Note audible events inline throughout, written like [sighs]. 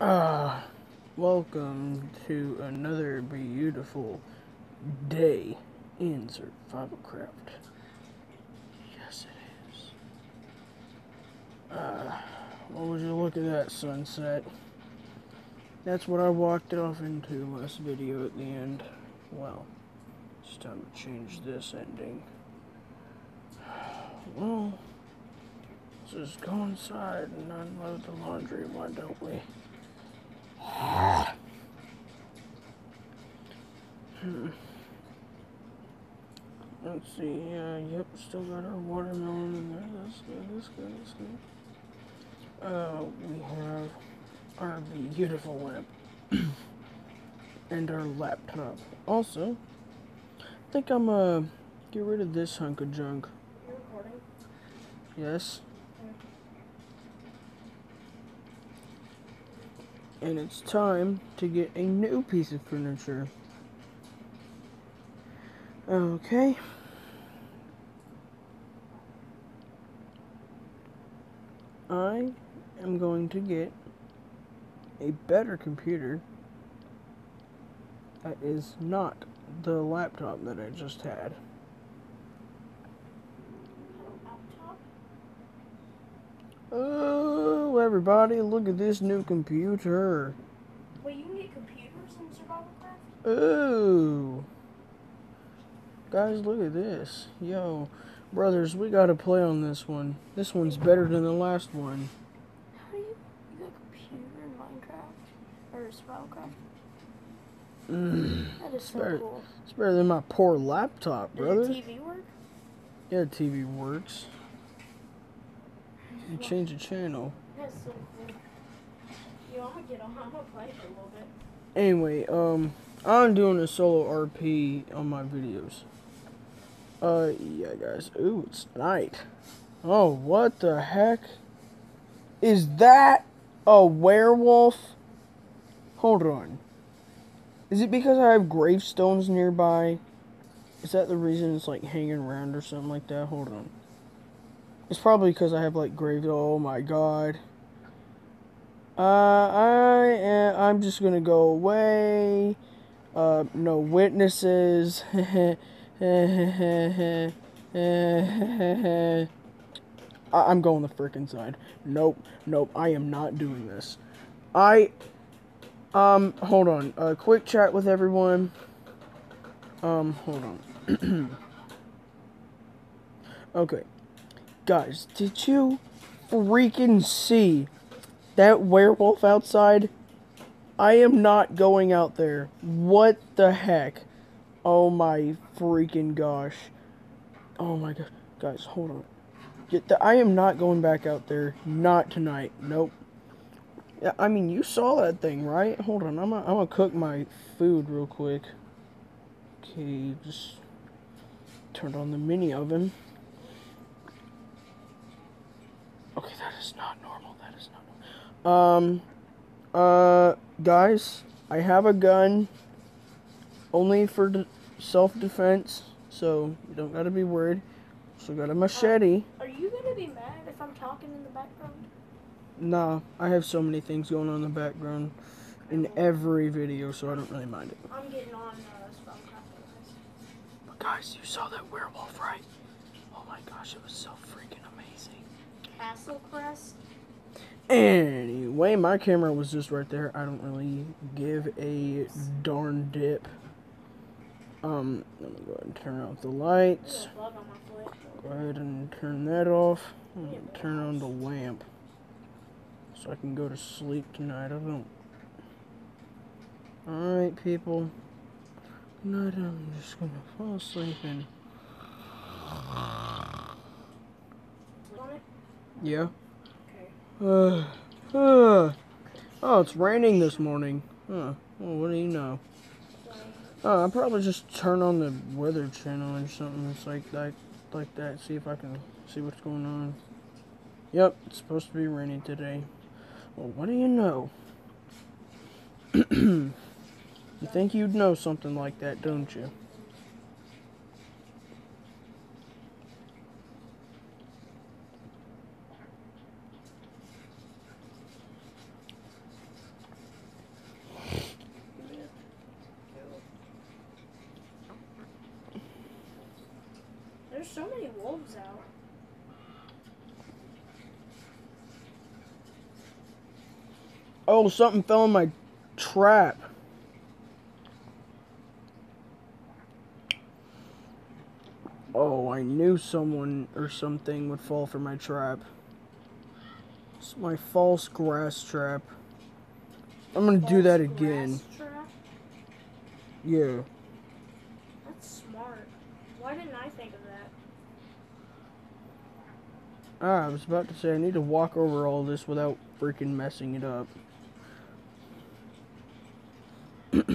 Ah, welcome to another beautiful day in Survival Craft. Yes, it is. Ah, what would you look at that sunset? That's what I walked off into last video at the end. Well, it's time to change this ending. [sighs] Well, let's just go inside and unload the laundry, why don't we? Hmm. Let's see, yeah, yep, still got our watermelon in there. That's good, that's good, that's good. Uh, we have our beautiful lamp [clears throat] and our laptop. Also, I think I'm uh get rid of this hunk of junk. Yes. And it's time to get a new piece of furniture. Okay. I am going to get a better computer that is not the laptop that I just had. Laptop? Oh, everybody, look at this new computer. Wait, you can get computers in Survival Craft? Oh. Guys, look at this. Yo, brothers, we gotta play on this one. This one's better than the last one. How do you, you got a computer in Minecraft? Or Survival Craft? Mm, That is so Better- cool. it's better than my poor laptop, Does brother. your TV work? Yeah, TV works. You change the channel. Anyway, um, I'm doing a solo RP on my videos. Uh, yeah, guys. Ooh, it's night. Oh, what the heck? Is that a werewolf? Hold on. Is it because I have gravestones nearby? Is that the reason it's like hanging around or something like that? Hold on. It's probably because I have like graves. Oh my god. Uh, I am, I'm just gonna go away. Uh, no witnesses. [laughs] I- I'm going the frickin' side. Nope, nope, I am not doing this. I, um, hold on. A quick chat with everyone. Um, hold on. [clears throat] okay. Guys, did you freaking see that werewolf outside? I am not going out there. What the heck? Oh my freaking gosh. Oh my god. Guys, hold on. Get the, I am not going back out there. Not tonight. Nope. Yeah, I mean, you saw that thing, right? Hold on. I'm gonna, I'm gonna cook my food real quick. Okay, just turned on the mini oven. Okay, that is not normal. That is not normal. Um, uh, guys, I have a gun. Only for de- self-defense, so you don't gotta be worried. So got a machete. Are you gonna be mad if I'm talking in the background? Nah, I have so many things going on in the background in every video, so I don't really mind it. I'm getting on uh. But guys, you saw that werewolf, right? Oh my gosh, it was so freaking amazing. Castle Crest. Anyway, my camera was just right there. I don't really give a darn dip. Um, let me go ahead and turn out the lights. a bug on my foot. Go ahead and turn that off. Turn on the lamp so I can go to sleep tonight. I don't. Alright, people. Tonight I'm just gonna fall asleep and. Sleep on it? Yeah. Uh, uh. Oh, it's raining this morning. Huh. Well, what do you know? Oh, I'll probably just turn on the weather channel or something. It's like that, like that. See if I can see what's going on. Yep, it's supposed to be raining today. Well, what do you know? [clears throat] you think you'd know something like that, don't you? There's so many wolves out. Oh, something fell in my trap. Oh, I knew someone or something would fall for my trap. It's my false grass trap. I'm gonna do False that grass again. Yeah. That's smart. Why didn't I think of that? Ah, I was about to say I need to walk over all this without freaking messing it up. [coughs]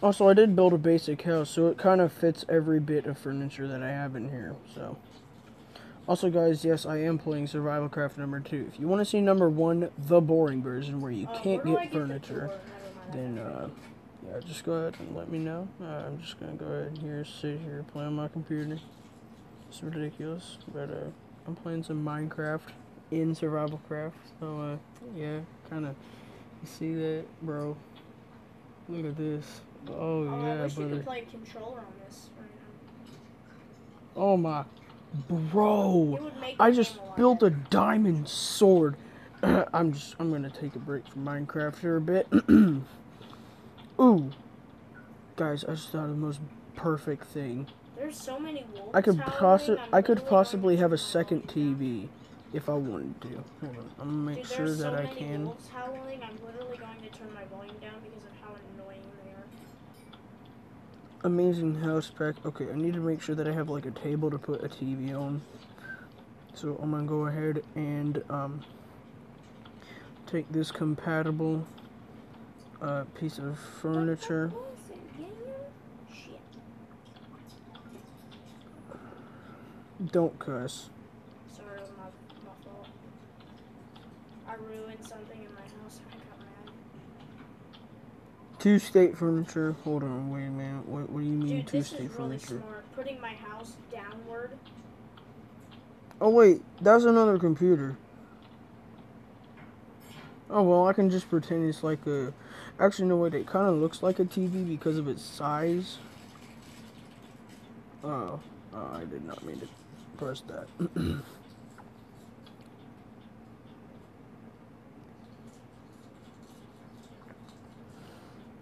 Also, I did build a basic house, so it kind of fits every bit of furniture that I have in here. So, also, guys, yes, I am playing Survival Craft number two. If you want to see number one, the boring version, where you Uh, can't where get the furniture, door? Never mind, I then uh, yeah, just go ahead and let me know. Uh, I'm just gonna go ahead and here sit here play on my computer. It's ridiculous, but uh, I'm playing some Minecraft in Survival Craft. So uh, yeah, kind of. You see that, bro? Look at this. Oh Oh, I yeah, wish you could play controller on this right now. Oh my, bro! It would make I just game a lot built a diamond sword. [clears throat] I'm just I'm gonna take a break from Minecraft here a bit. [clears throat] Ooh, guys, I just thought of the most perfect thing. There's so many wolves. I could howling, possi- I'm could possibly have a second. TV if I wanted to. Hold on, I'm gonna make Dude, sure there's that so I can. wolves howling. I'm literally going to turn my volume down because of how annoying they are. Amazing house pack. Okay, I need to make sure that I have like a table to put a TV on. So I'm gonna go ahead and um, take this compatible uh, piece of furniture. What was it again? Shit. Don't cuss. Sorry, my, my fault. I ruined something in my house and I got mad. Two state furniture. Hold on, wait a minute. What, what do you mean Dude, two state really furniture? smart. Putting my house downward. Oh wait, that's another computer. Oh well, I can just pretend it's like a. Actually, no wait, it kind of looks like a TV because of its size. Oh, oh I did not mean to press that. [clears throat]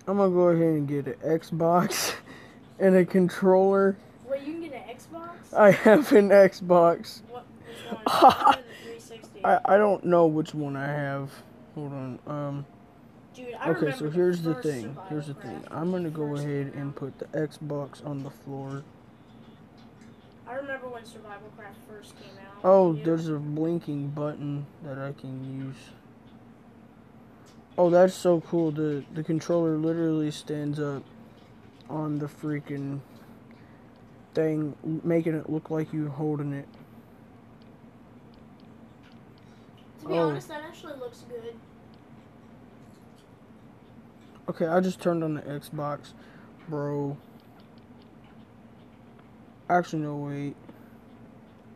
I'm gonna go ahead and get an Xbox [laughs] and a controller. Wait, you can get an Xbox? I have an Xbox. what? Which [laughs] one? I have the 360. I, I don't know which one I have. Hold on. Um. Dude, I Okay, so here's the first thing. Here's the thing. I'm gonna go ahead and put the Xbox on the floor. I remember when Survival Craft first came out. Oh, Yeah. there's a blinking button that I can use. Oh, that's so cool. The the controller literally stands up on the freaking thing, making it look like you're holding it. To be oh. honest, that actually looks good. Okay, I just turned on the Xbox, bro. Actually, no, wait.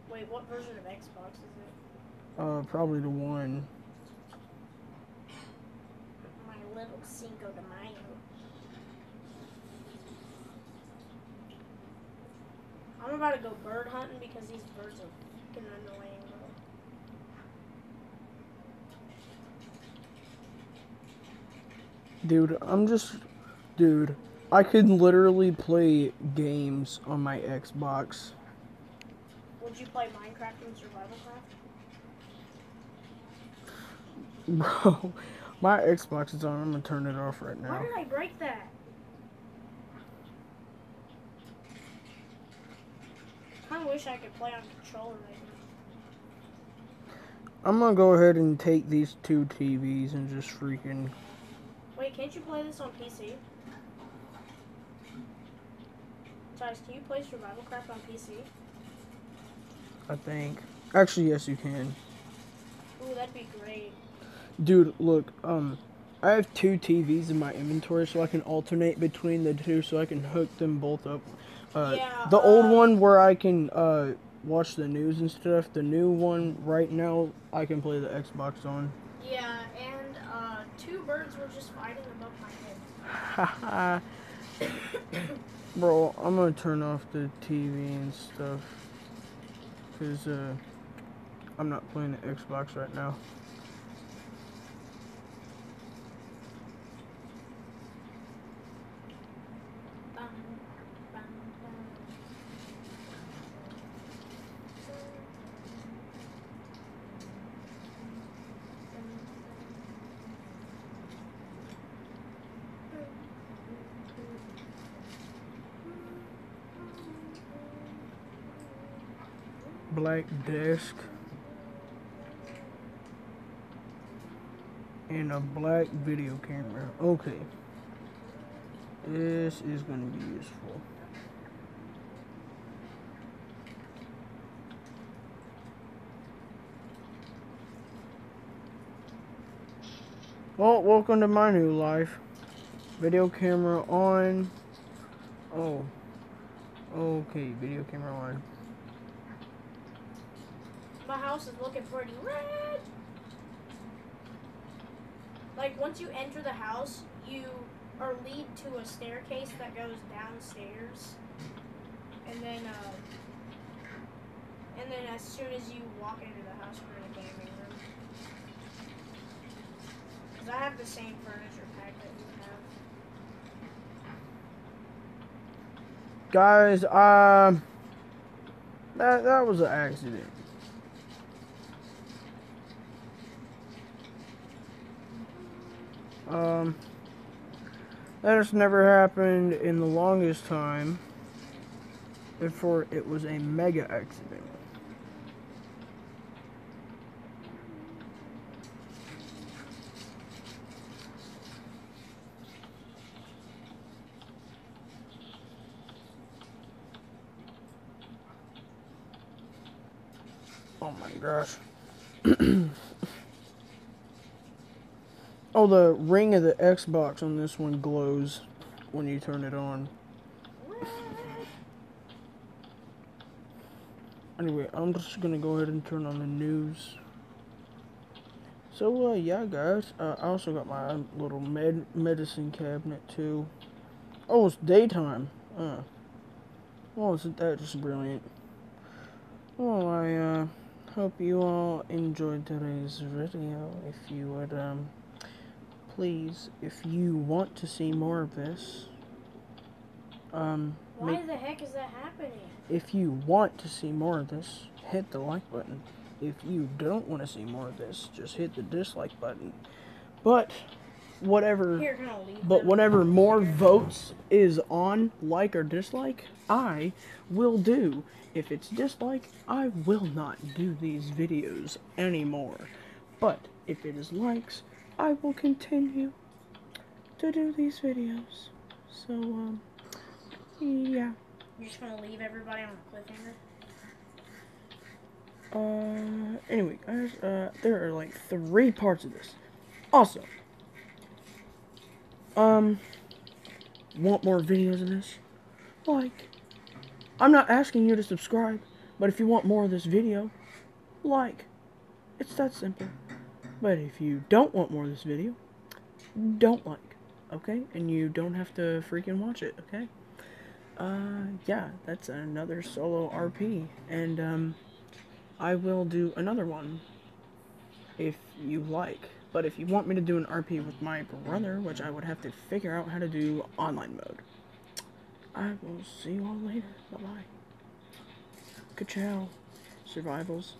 Wait, what version of Xbox is it? Uh, probably the one. My little Cinco de Mayo. I'm about to go bird hunting because these birds are fucking annoying, bro. Dude, I'm just. Dude, I could literally play games on my Xbox. Would you play Minecraft and Survival Craft? Bro, [laughs] my Xbox is on. I'm gonna turn it off right now. Why did I break that? I wish I could play on controller right now. I'm gonna go ahead and take these two TVs and just freaking. Wait, can't you play this on PC? Guys, can you play Survival Craft on PC? I think. Actually, yes, you can. Ooh, that'd be great. Dude, look, um, I have two TVs in my inventory, so I can alternate between the two, so I can hook them both up. Uh, Yeah, the old uh, one where I can uh watch the news and stuff. The new one right now, I can play the Xbox on. Yeah, and birds were just fighting above my head. [laughs] Bro, I'm gonna turn off the TV and stuff. Cause, uh, I'm not playing the Xbox right now. Black desk. And a black video camera. Okay. This is gonna be useful. Well, welcome to my new life. Video camera on. Oh. Okay, video camera on. My house is looking pretty red. Like once you enter the house, you are lead to a staircase that goes downstairs, and then uh, and then as soon as you walk into the house, you're in a gaming room. Cause I have the same furniture pack that you have. Guys, um, that that was an accident. Um, that has never happened in the longest time. Therefore, it was a mega accident. Oh my gosh. [clears throat] oh, the ring of the Xbox on this one glows when you turn it on. Anyway, I'm just gonna go ahead and turn on the news. So, uh, yeah, guys, uh, I also got my little med medicine cabinet too. Oh, it's daytime. Uh, well, isn't that just brilliant? Well, I, uh, hope you all enjoyed today's video. If you would, um, please, if you want to see more of this, um, Why make the heck is that happening? if you want to see more of this, hit the like button. If you don't want to see more of this, just hit the dislike button. But whatever Here, leave? but whatever more votes is on like or dislike, I will do. If it's dislike, I will not do these videos anymore. But if it is likes, I will continue to do these videos. So um yeah. You're just gonna leave everybody on a cliffhanger? Uh, anyway, guys, uh, there are like three parts of this. Also, um, want more videos of this? Like, I'm not asking you to subscribe, but if you want more of this video, like. It's that simple. But if you don't want more of this video, don't like, okay? And you don't have to freaking watch it, okay? Uh, yeah, that's another solo RP. And, um, I will do another one if you like. But if you want me to do an RP with my brother, which I would have to figure out how to do online mode, I will see you all later. Bye bye. Ka-chow. Survivals.